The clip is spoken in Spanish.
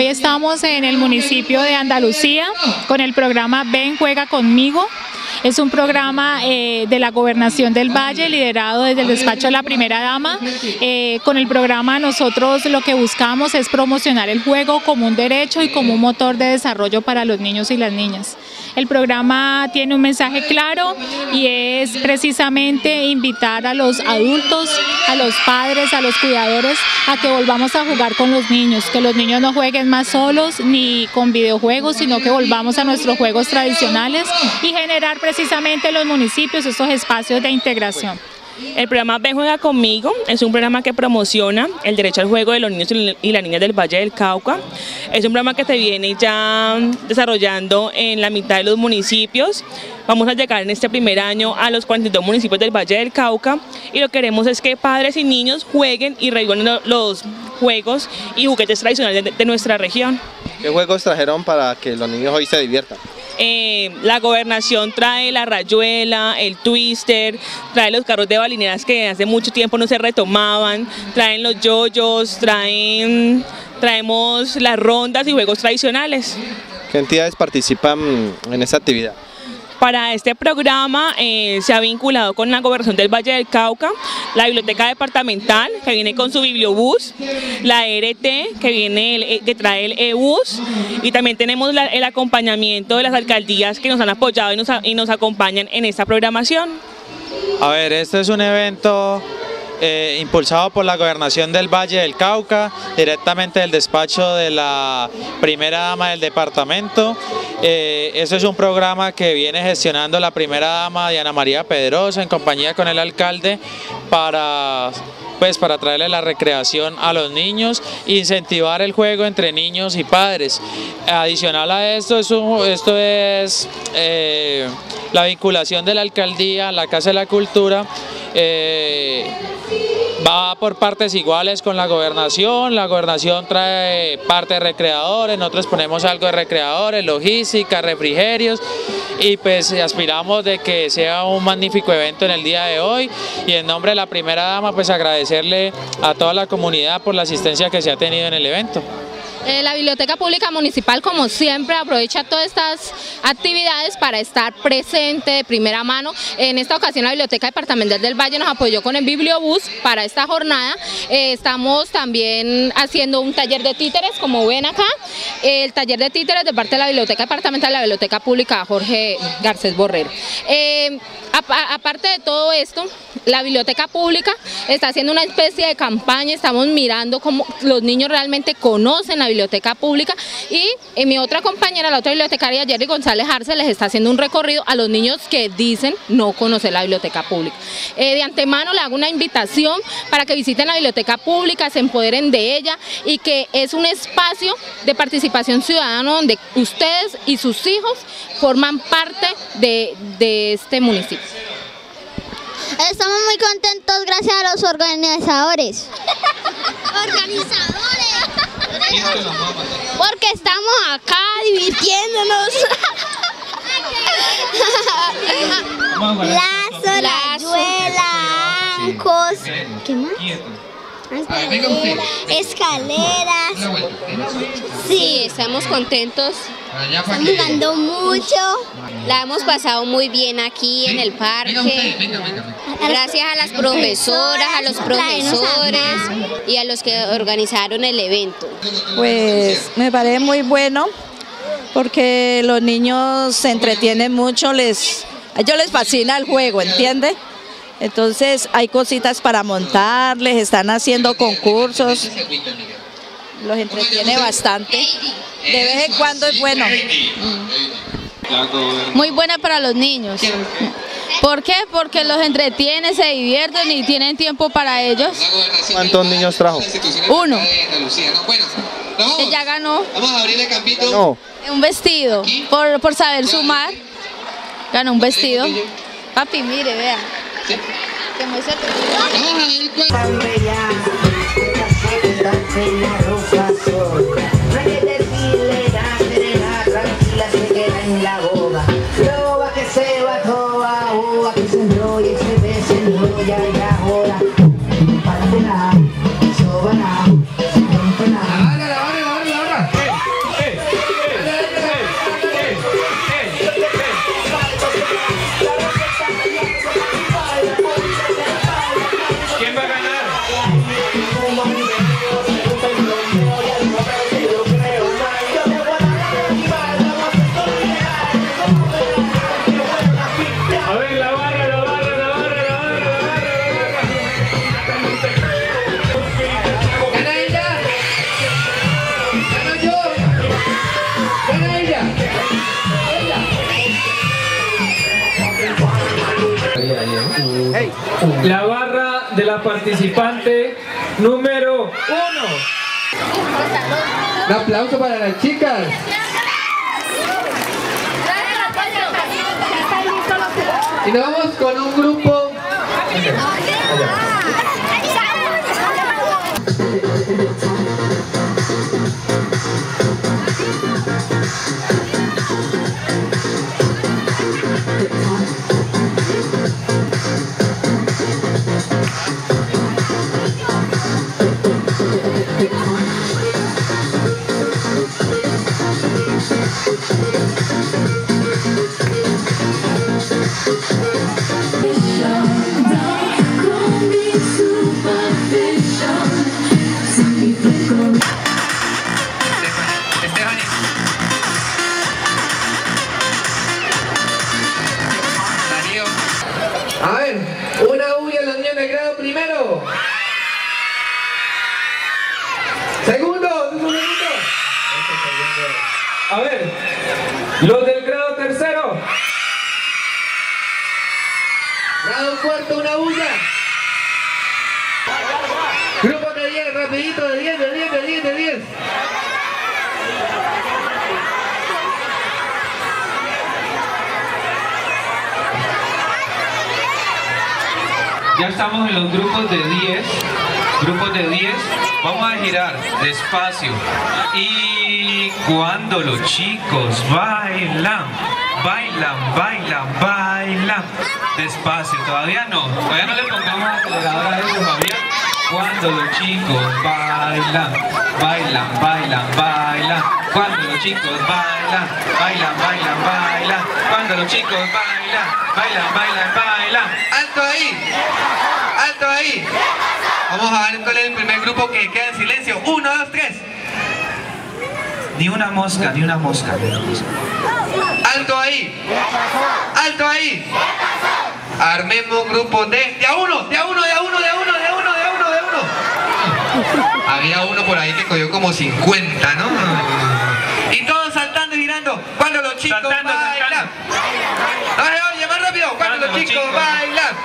Hoy estamos en el municipio de Andalucía con el programa Ven, juega conmigo. Es un programa eh, de la Gobernación del Valle liderado desde el despacho de la Primera Dama. Eh, con el programa nosotros lo que buscamos es promocionar el juego como un derecho y como un motor de desarrollo para los niños y las niñas. El programa tiene un mensaje claro y es precisamente invitar a los adultos, a los padres, a los cuidadores a que volvamos a jugar con los niños, que los niños no jueguen más solos ni con videojuegos, sino que volvamos a nuestros juegos tradicionales y generar precisamente en los municipios estos espacios de integración. El programa Ven Juega Conmigo es un programa que promociona el derecho al juego de los niños y las niñas del Valle del Cauca. Es un programa que se viene ya desarrollando en la mitad de los municipios. Vamos a llegar en este primer año a los 42 municipios del Valle del Cauca y lo que queremos es que padres y niños jueguen y revivan los juegos y juguetes tradicionales de nuestra región. ¿Qué juegos trajeron para que los niños hoy se diviertan? Eh, la gobernación trae la rayuela, el twister, trae los carros de balineras que hace mucho tiempo no se retomaban, traen los yoyos, traen, traemos las rondas y juegos tradicionales. ¿Qué entidades participan en esta actividad? Para este programa eh, se ha vinculado con la Gobernación del Valle del Cauca, la Biblioteca Departamental, que viene con su bibliobús, la RT, que, viene eh, que trae el e-bus, y también tenemos el acompañamiento de las alcaldías que nos han apoyado y nos, y nos acompañan en esta programación. A ver, este es un evento eh, impulsado por la Gobernación del Valle del Cauca, directamente del despacho de la primera dama del departamento. Eh, este es un programa que viene gestionando la primera dama Diana María Pedrosa en compañía con el alcalde para pues para traerle la recreación a los niños, incentivar el juego entre niños y padres. Adicional a esto, es esto es eh, la vinculación de la alcaldía, la Casa de la Cultura, eh, va por partes iguales con la gobernación, la gobernación trae parte de recreadores, nosotros ponemos algo de recreadores, logística, refrigerios y pues aspiramos de que sea un magnífico evento en el día de hoy y en nombre de la primera dama pues agradecerle a toda la comunidad por la asistencia que se ha tenido en el evento. Eh, la Biblioteca Pública Municipal, como siempre, aprovecha todas estas actividades para estar presente de primera mano. En esta ocasión la Biblioteca Departamental del Valle nos apoyó con el Bibliobús para esta jornada. Eh, estamos también haciendo un taller de títeres, como ven acá. El taller de títeres de parte de la Biblioteca Departamental de la Biblioteca Pública Jorge Garcés Borrero. Eh, aparte de todo esto, la biblioteca pública está haciendo una especie de campaña, estamos mirando cómo los niños realmente conocen la biblioteca pública y mi otra compañera, la otra bibliotecaria, Jerry González Arce, les está haciendo un recorrido a los niños que dicen no conocer la biblioteca pública. Eh, de antemano le hago una invitación para que visiten la biblioteca pública, se empoderen de ella y que es un espacio de participación ciudadana donde ustedes y sus hijos forman parte de, de este municipio. Estamos muy contentos gracias a los organizadores. ¡Organizadores! Porque estamos acá divirtiéndonos. Lazo, rayuela, ancos. ¿Qué más? Escaleras. Sí, estamos contentos. Estamos jugando mucho. La hemos pasado muy bien aquí en el parque. Gracias a las profesoras, a los profesores y a los que organizaron el evento. Pues me parece muy bueno porque los niños se entretienen mucho, les, a ellos les fascina el juego, ¿entiende? Entonces hay cositas para montarles, están haciendo concursos, los entretiene bastante. De vez en cuando es bueno. Muy buena para los niños. ¿Por qué? Porque los entretiene, se divierten y tienen tiempo para ellos. ¿Cuántos niños trajo? Uno. Ella ganó. No. Un vestido. Por, por saber sumar. Ganó un vestido. Papi, mire, vea. Que la barra de la participante número uno. Un aplauso para las chicas. Y nos vamos con un grupo. A ver, los del grado tercero. Grado cuarto, una bulla. Grupo de 10, rapidito, de 10, de 10, de 10, de 10. Ya estamos en los grupos de 10. Grupos de 10. Vamos a girar despacio. Y cuando los chicos bailan, bailan, bailan, bailan. Despacio, todavía no. Todavía no le pongamos acelerador a eso, Fabián. Cuando los chicos bailan, bailan, bailan, bailan. Cuando los chicos bailan, bailan, bailan, bailan. Cuando los chicos bailan, bailan, bailan, bailan. ¡Alto ahí! ¡Alto ahí! Vamos a ver cuál es el primer grupo que queda en silencio. Uno, dos, tres. Ni una mosca, ni una mosca. ni una mosca. ¡Alto ahí! ¡Alto ahí! Armemos grupo de... ¡De a uno! ¡De a uno! ¡De a uno! ¡De a uno! ¡De a uno! ¡De a uno! ¡De a uno! Había uno por ahí que cogió como 50, ¿no? Y todos saltando y girando. Cuando los chicos bailan. No, oye, más rápido. Cuando los chicos bailan.